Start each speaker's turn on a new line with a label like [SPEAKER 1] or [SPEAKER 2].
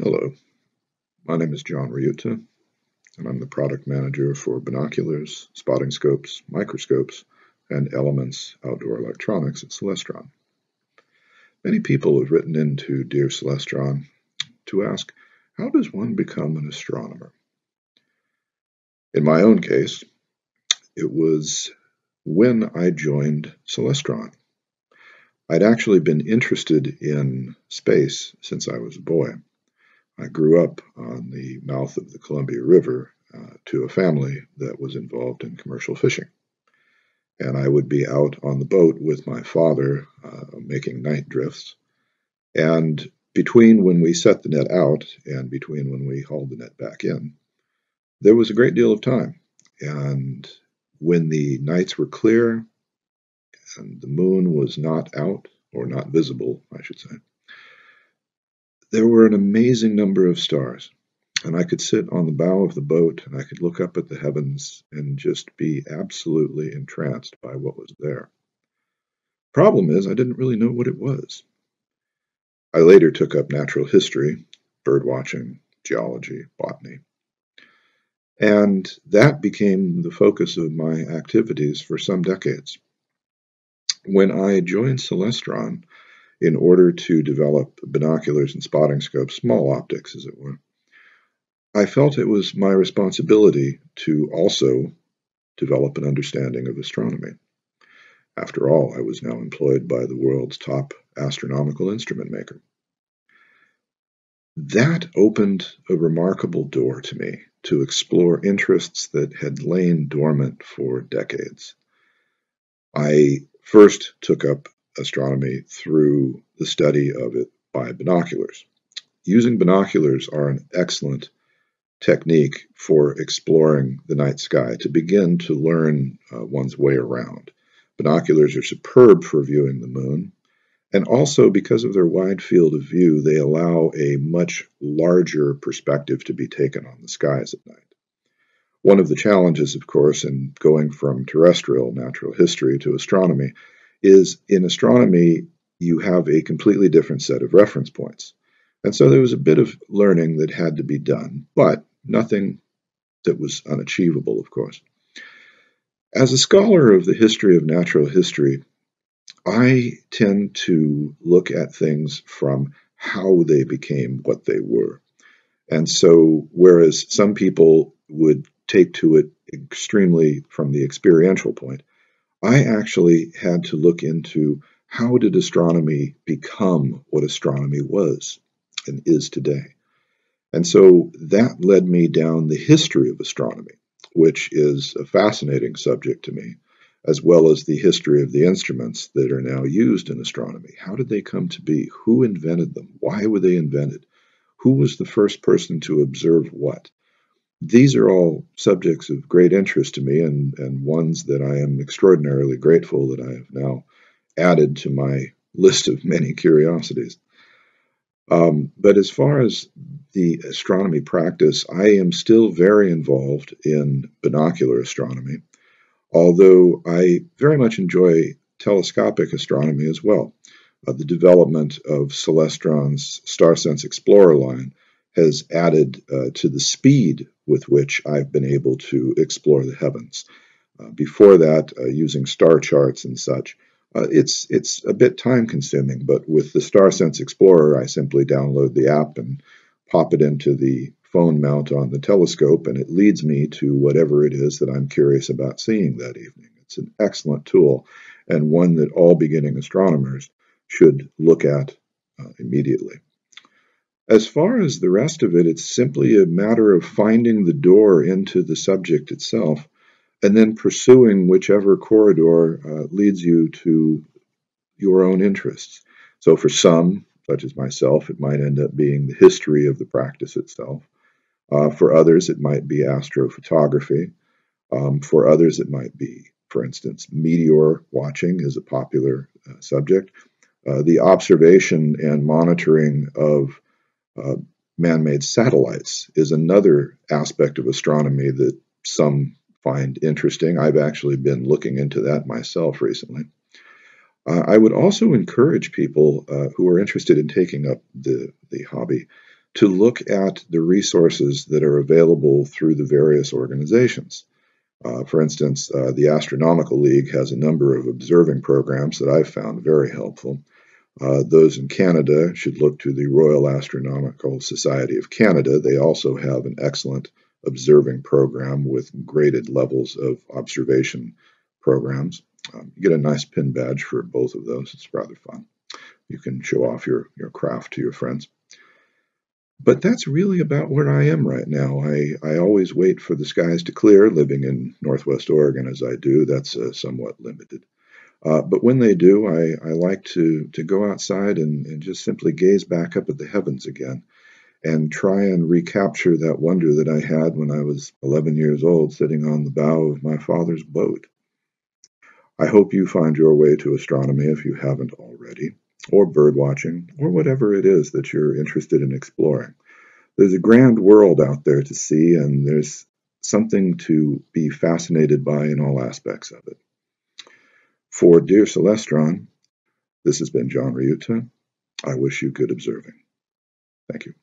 [SPEAKER 1] Hello, my name is John Riutta, and I'm the product manager for binoculars, spotting scopes, microscopes, and elements outdoor electronics at Celestron. Many people have written into Dear Celestron to ask, how does one become an astronomer? In my own case, it was when I joined Celestron. I'd actually been interested in space since I was a boy. I grew up on the mouth of the Columbia River uh, to a family that was involved in commercial fishing. And I would be out on the boat with my father uh, making night drifts. And between when we set the net out and between when we hauled the net back in, there was a great deal of time. And when the nights were clear and the moon was not out, or not visible, I should say, there were an amazing number of stars, and I could sit on the bow of the boat and I could look up at the heavens and just be absolutely entranced by what was there. Problem is, I didn't really know what it was. I later took up natural history, bird watching, geology, botany. And that became the focus of my activities for some decades. When I joined Celestron, in order to develop binoculars and spotting scopes, small optics, as it were. I felt it was my responsibility to also develop an understanding of astronomy. After all, I was now employed by the world's top astronomical instrument maker. That opened a remarkable door to me to explore interests that had lain dormant for decades. I first took up astronomy through the study of it by binoculars. Using binoculars are an excellent technique for exploring the night sky to begin to learn uh, one's way around. Binoculars are superb for viewing the moon, and also because of their wide field of view, they allow a much larger perspective to be taken on the skies at night. One of the challenges, of course, in going from terrestrial natural history to astronomy is in astronomy, you have a completely different set of reference points. And so there was a bit of learning that had to be done, but nothing that was unachievable, of course. As a scholar of the history of natural history, I tend to look at things from how they became what they were. And so, whereas some people would take to it extremely from the experiential point, I actually had to look into how did astronomy become what astronomy was and is today. And so that led me down the history of astronomy, which is a fascinating subject to me, as well as the history of the instruments that are now used in astronomy. How did they come to be? Who invented them? Why were they invented? Who was the first person to observe what? These are all subjects of great interest to me and, and ones that I am extraordinarily grateful that I have now added to my list of many curiosities. Um, but as far as the astronomy practice, I am still very involved in binocular astronomy, although I very much enjoy telescopic astronomy as well. Uh, the development of Celestron's StarSense Explorer line has added uh, to the speed with which I've been able to explore the heavens. Uh, before that, uh, using star charts and such, uh, it's it's a bit time consuming. But with the StarSense Explorer, I simply download the app and pop it into the phone mount on the telescope, and it leads me to whatever it is that I'm curious about seeing that evening. It's an excellent tool and one that all beginning astronomers should look at uh, immediately. As far as the rest of it, it's simply a matter of finding the door into the subject itself and then pursuing whichever corridor uh, leads you to your own interests. So, for some, such as myself, it might end up being the history of the practice itself. Uh, for others, it might be astrophotography. Um, for others, it might be, for instance, meteor watching is a popular uh, subject. Uh, the observation and monitoring of uh, man made satellites is another aspect of astronomy that some find interesting. I've actually been looking into that myself recently. Uh, I would also encourage people uh, who are interested in taking up the, the hobby to look at the resources that are available through the various organizations. Uh, for instance, uh, the Astronomical League has a number of observing programs that I've found very helpful. Uh, those in Canada should look to the Royal Astronomical Society of Canada. They also have an excellent observing program with graded levels of observation programs. Um, you get a nice pin badge for both of those. It's rather fun. You can show off your, your craft to your friends. But that's really about where I am right now. I, I always wait for the skies to clear, living in Northwest Oregon as I do. That's uh, somewhat limited. Uh, but when they do, I, I like to, to go outside and, and just simply gaze back up at the heavens again and try and recapture that wonder that I had when I was 11 years old sitting on the bow of my father's boat. I hope you find your way to astronomy if you haven't already, or bird watching, or whatever it is that you're interested in exploring. There's a grand world out there to see, and there's something to be fascinated by in all aspects of it. For Dear Celestron, this has been John Riutta. I wish you good observing. Thank you.